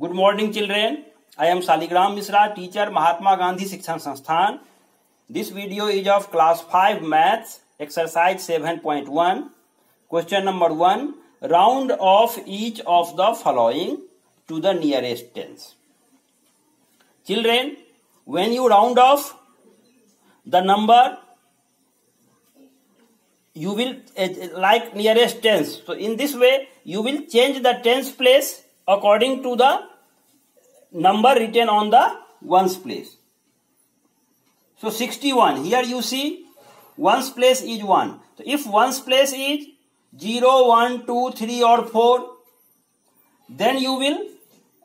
Good morning, children. I am Saligram Misra, teacher, Mahatma Gandhi Shikshan Sansthan. This video is of class 5 maths, exercise 7.1. Question number 1. Round off each of the following to the nearest tens. Children, when you round off the number, you will uh, like nearest tens. So in this way, you will change the tens place according to the number written on the ones place. So 61, here you see ones place is 1. So if ones place is 0, 1, 2, 3 or 4, then you will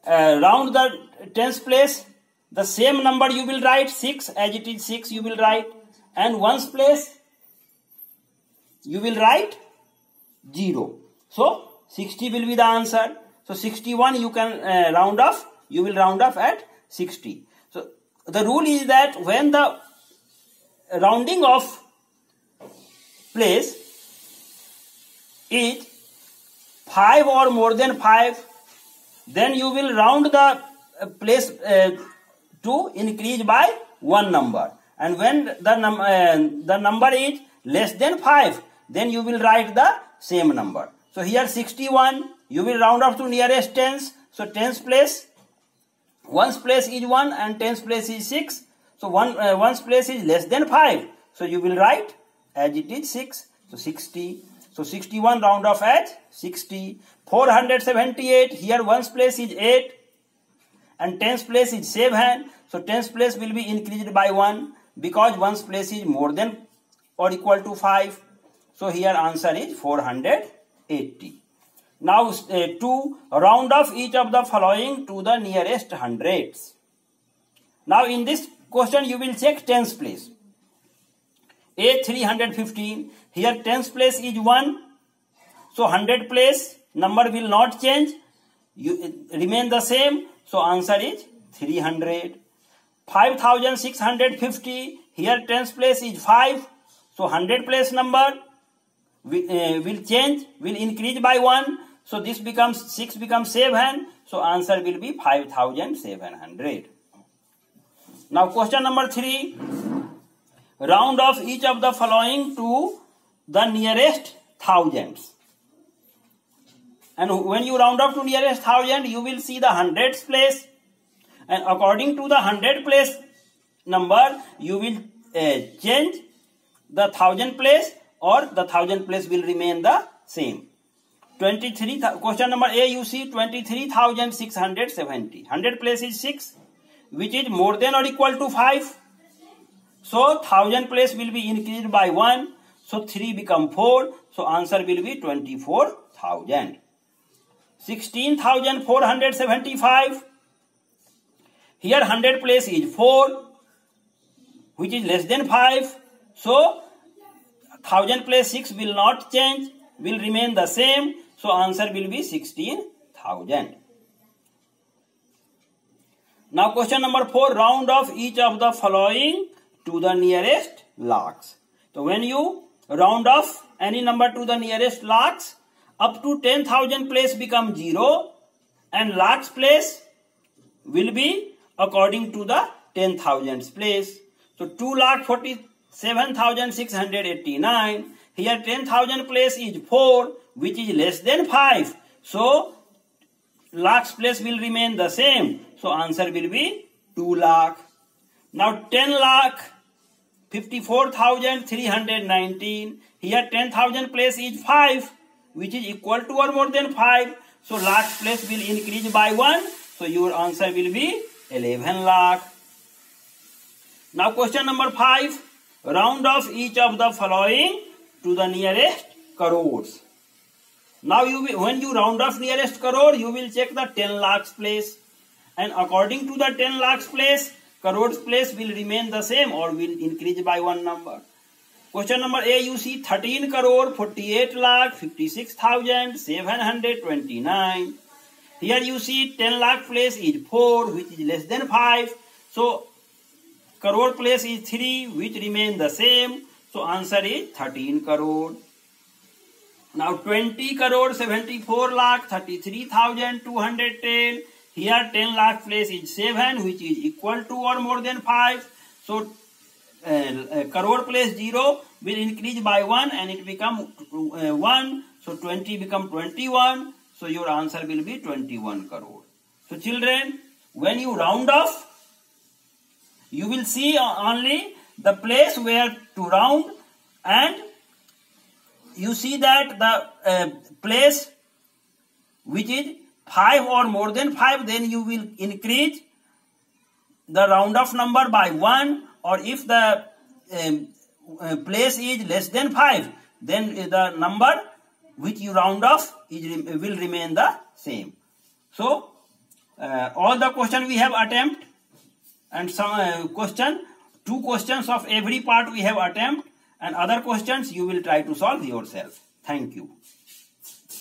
uh, round the tens place. The same number you will write 6 as it is 6 you will write and ones place you will write 0. So 60 will be the answer. So 61 you can uh, round off, you will round off at 60. So the rule is that when the rounding of place is 5 or more than 5, then you will round the uh, place uh, to increase by one number. And when the, num uh, the number is less than 5, then you will write the same number. So here 61, you will round up to nearest tens. So tens place, ones place is 1 and tens place is 6. So one uh, ones place is less than 5. So you will write as it is 6. So 60. So 61 round off as 60. 478, here ones place is 8 and tens place is 7. So tens place will be increased by 1 because ones place is more than or equal to 5. So here answer is 480. Now uh, to round off each of the following to the nearest hundreds. Now in this question you will check tens place. A 315. Here tens place is 1. So 100 place number will not change. You remain the same. So answer is 300. 5650. Here tens place is 5. So 100 place number will, uh, will change, will increase by 1. So this becomes 6 becomes 7. So answer will be 5700. Now question number 3. Round off each of the following to the nearest thousands. And when you round up to nearest thousand, you will see the hundreds place. And according to the hundred place number, you will uh, change the thousand place or the thousand place will remain the same. 23, question number A, you see 23,670. 100 place is 6, which is more than or equal to 5. So, 1000 place will be increased by 1. So, 3 become 4. So, answer will be 24,000. 16,475. Here 100 place is 4, which is less than 5. So, 1000 plus 6 will not change, will remain the same. So answer will be 16,000. Now question number 4, round off each of the following to the nearest lakhs. So when you round off any number to the nearest lakhs, up to 10,000 place become 0 and lakhs place will be according to the 10,000 place. So 2 lakh 47,689. Here 10,000 place is 4 which is less than 5. So, lakhs place will remain the same. So, answer will be 2 lakh. Now, 10 lakh, 54,319. Here, 10,000 place is 5, which is equal to or more than 5. So, lakhs place will increase by 1. So, your answer will be 11 lakh. Now, question number 5. Round off each of the following to the nearest crores. Now you will, when you round off nearest crore, you will check the 10 lakhs place. And according to the 10 lakhs place, crores place will remain the same or will increase by one number. Question number A, you see 13 crore 48 lakh 56,729. Here you see 10 lakh place is 4 which is less than 5. So crore place is 3 which remain the same. So answer is 13 crore. Now twenty crore seventy four lakh thirty three thousand two hundred ten here ten lakh place is seven which is equal to or more than five so crore place zero will increase by one and it become one so twenty become twenty one so your answer will be twenty one crore so children when you round off you will see only the place where to round and you see that the uh, place which is 5 or more than 5 then you will increase the round off number by 1 or if the um, uh, place is less than 5 then the number which you round off is, will remain the same. So uh, all the question we have attempt and some uh, question two questions of every part we have attempt and other questions you will try to solve yourself. Thank you